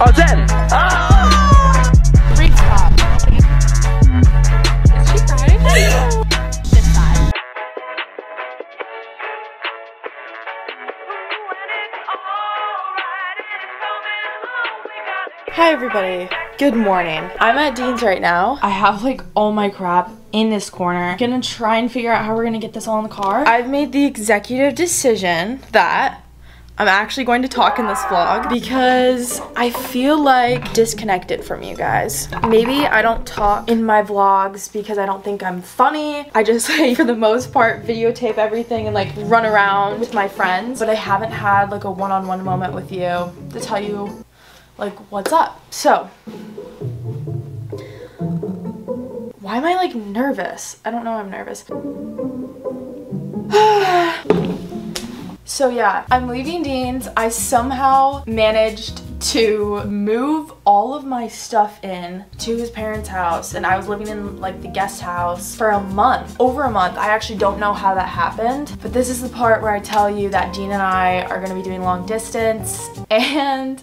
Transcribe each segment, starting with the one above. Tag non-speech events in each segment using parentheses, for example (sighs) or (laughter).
Oh, dead. Ah! Brief stop. Is she crying? this side. Hi everybody. Good morning. I'm at Dean's right now. I have like all my crap in this corner. I'm Gonna try and figure out how we're gonna get this all in the car. I've made the executive decision that I'm actually going to talk in this vlog because I feel like disconnected from you guys. Maybe I don't talk in my vlogs because I don't think I'm funny. I just (laughs) like for the most part videotape everything and like run around with my friends. But I haven't had like a one-on-one -on -one moment with you to tell you like what's up. So why am I like nervous? I don't know I'm nervous. (sighs) (sighs) So yeah, I'm leaving Dean's. I somehow managed to move all of my stuff in to his parents' house and I was living in like the guest house for a month, over a month. I actually don't know how that happened, but this is the part where I tell you that Dean and I are gonna be doing long distance (laughs) and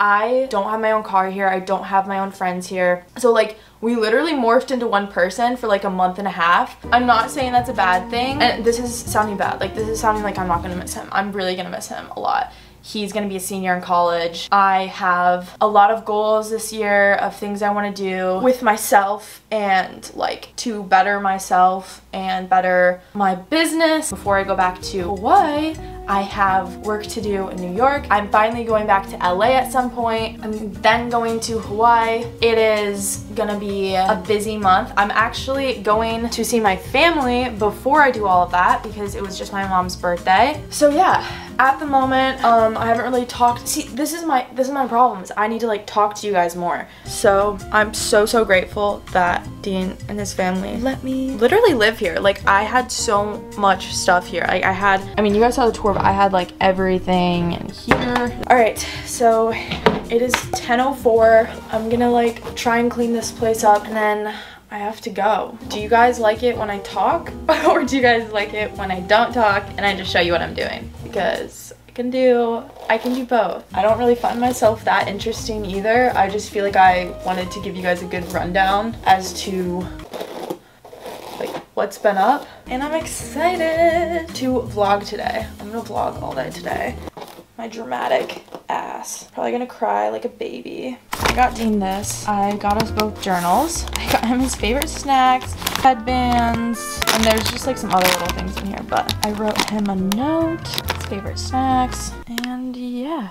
I don't have my own car here. I don't have my own friends here. So like we literally morphed into one person for like a month and a half. I'm not saying that's a bad thing. And this is sounding bad. Like this is sounding like I'm not gonna miss him. I'm really gonna miss him a lot. He's gonna be a senior in college. I have a lot of goals this year of things I wanna do with myself and like to better myself and better my business before I go back to Hawaii. I have work to do in New York. I'm finally going back to LA at some point. I'm then going to Hawaii. It is gonna be a busy month. I'm actually going to see my family before I do all of that because it was just my mom's birthday. So yeah, at the moment, um, I haven't really talked. See, this is my this is my problems. I need to like talk to you guys more. So I'm so so grateful that Dean and his family let me literally live here. Like I had so much stuff here. Like I had, I mean, you guys saw the tour, but I had like everything in here. All right, so it is 10.04. I'm gonna like try and clean this place up and then I have to go. Do you guys like it when I talk? (laughs) or do you guys like it when I don't talk and I just show you what I'm doing? Because I can do, I can do both. I don't really find myself that interesting either. I just feel like I wanted to give you guys a good rundown as to what's been up. And I'm excited to vlog today. I'm gonna vlog all day today. My dramatic ass. Probably gonna cry like a baby. I got Dean this. I got us both journals. (laughs) I got him his favorite snacks, headbands, and there's just like some other little things in here, but I wrote him a note, his favorite snacks, and yeah.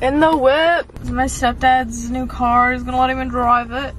In the whip! My stepdad's new car. He's gonna let him drive it.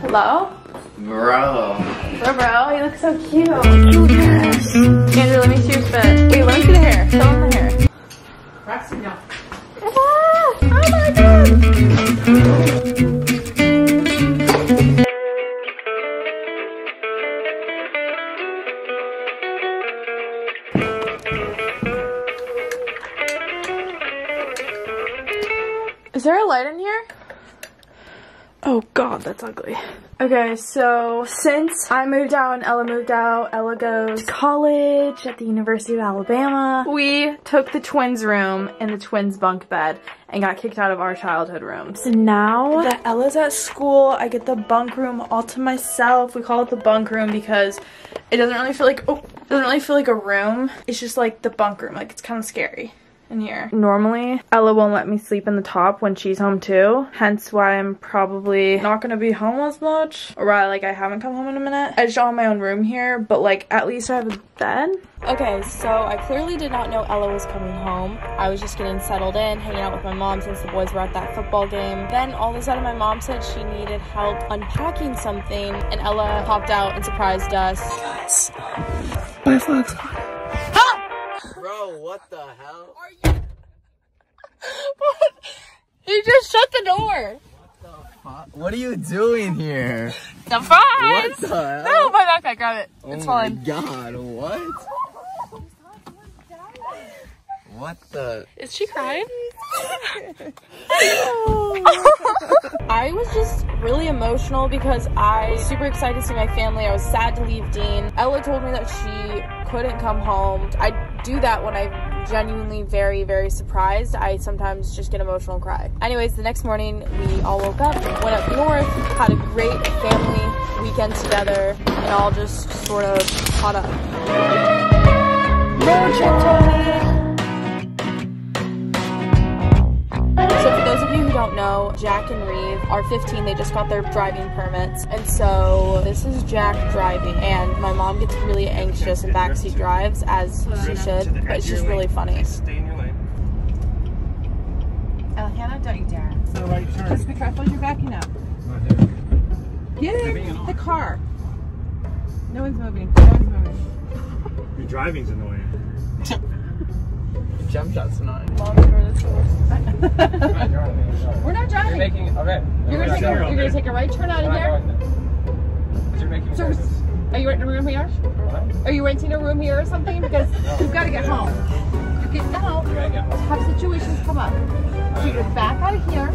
Hello? Bro. Bro, bro, you look so cute. Andrew, let me see your spit. Wait, let me see the hair. Show him the hair. Ah, oh my god! Is there a light in here? Oh god, that's ugly. Okay, so since I moved out and Ella moved out, Ella goes to college at the University of Alabama. We took the twins room in the twins bunk bed and got kicked out of our childhood room. So now that Ella's at school, I get the bunk room all to myself. We call it the bunk room because it doesn't really feel like, oh, it doesn't really feel like a room. It's just like the bunk room, like it's kind of scary in here. Normally, Ella won't let me sleep in the top when she's home too. Hence why I'm probably not gonna be home as much. Or why like I haven't come home in a minute. I just don't have my own room here, but like at least I have a bed. Okay, so I clearly did not know Ella was coming home. I was just getting settled in, hanging out with my mom since the boys were at that football game. Then all of a sudden my mom said she needed help unpacking something and Ella popped out and surprised us. Guys, My vlog's on. Bro, Bro, what the hell? (laughs) What you just shut the door. What the what are you doing here? Surprise! What the hell? No, my backpack. Grab it. oh It's my fine. god, what? What the? Is she crying? (laughs) I was just really emotional because I was super excited to see my family. I was sad to leave Dean. Ella told me that she couldn't come home. I do that when I'm genuinely very, very surprised. I sometimes just get emotional cry. Anyways, the next morning we all woke up, went up north, had a great family weekend together, and all just sort of caught up. No, Tony! Jack and Reeve are 15. They just got their driving permits. And so this is Jack driving. And my mom gets really anxious in backseat drives, as she should. But it's just really funny. Stay in your lane. Hannah, don't you dare. The right turn. Just be careful as you're backing up. Get in the car. No one's moving. No one's moving. Your driving's annoying. (laughs) Jump shot's annoying. We're not driving. making okay. You're gonna take a, you're gonna take a right turn out of here. You're making So, are you renting a room here? Are you renting a room here or something? Because you've got to get home. You get out. Have situations come up. So you're gonna back out of here,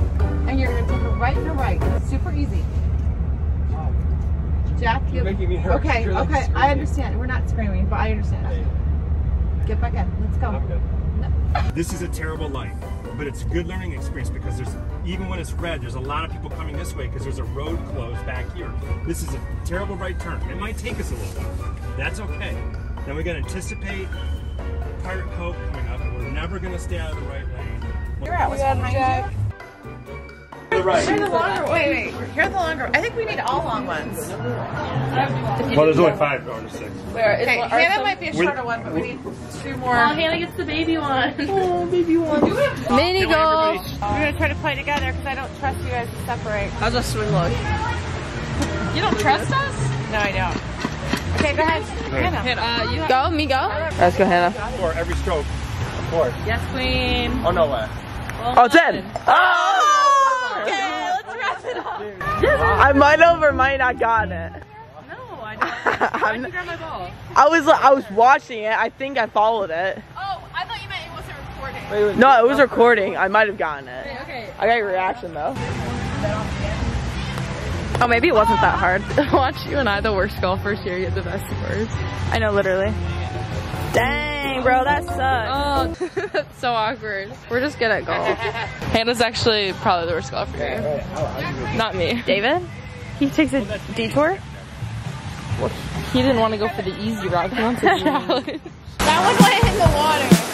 and you're gonna take a right and a right. It's super easy. Jack, you. making me nervous. Okay, like, okay, I understand. We're not screaming, but I understand. Get back in. Let's go. I'm good. This is a terrible light, but it's a good learning experience because there's even when it's red, there's a lot of people coming this way because there's a road closed back here. This is a terrible right turn. It might take us a little while. That's okay. Then we gotta anticipate Pirate Cove coming up, and we're never gonna stay out of the right lane. You're out. What's behind you? The right. Here are the longer. Wait, wait. Here are the longer. I think we need all long ones. Well, there's only five going to six. Okay, Hannah might be a With- shorter one, but we need two more. Oh, Hannah gets the baby one. (laughs) Oh, baby one. Mini golf. We're gonna try to play together because I don't trust you guys to separate. How's that swing look? (laughs) You don't trust us? No, I don't. Okay, go ahead. Hannah. Uh, you go, me go. Let's go, Hannah. For every stroke, of course. Yes, queen. Oh no way. Oh, ten. Oh! Okay, let's wrap it up. I might have or might not gotten it. No, I don't. (laughs) Why'd you grab my ball? I was I was watching it. I think I followed it. Oh, I thought you meant it wasn't recording. No, it was recording. I might have gotten it. Okay. I got your reaction though. Oh, maybe it wasn't that hard. (laughs) Watch you and I, the worst golfers here, get the best scores. I know, literally. Dang, bro, that sucks. Oh, that's (laughs) so awkward. We're just good at golf. (laughs) Hannah's actually probably the worst golfer here. Not me. David, he takes a detour. He didn't want to go for the easy route. He wants a (laughs) challenge. That one went in the water.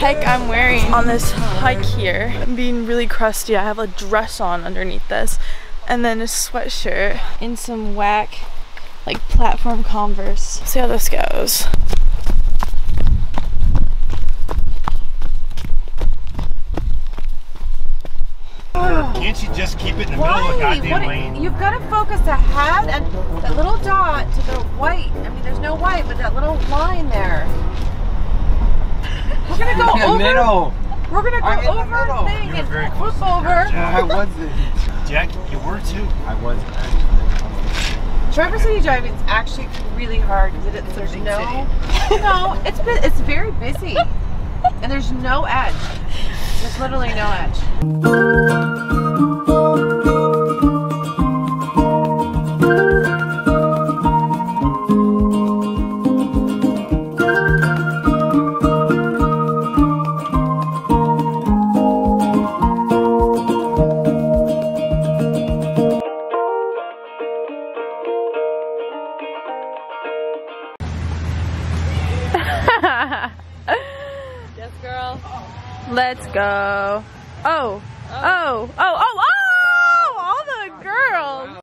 Heck I'm wearing on this hike here. I'm being really crusty. I have a dress on underneath this and then a sweatshirt in some whack like platform converse. See how this goes. Can't you just keep it in the middle of the Why? goddamn What- lane? You've got to focus ahead and that little dot to the white. I mean, there's no white, but that little line there. We're gonna go over. middle. We're gonna I'm go over middle. thing You were and very flip close. over. I wasn't. Jack, you were too. I wasn't. Traverse City driving is actually really hard because it, there's no, no, it's bu- it's very busy, and there's no edge. There's literally no edge. Go. Oh, oh, oh, oh.